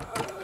Uh...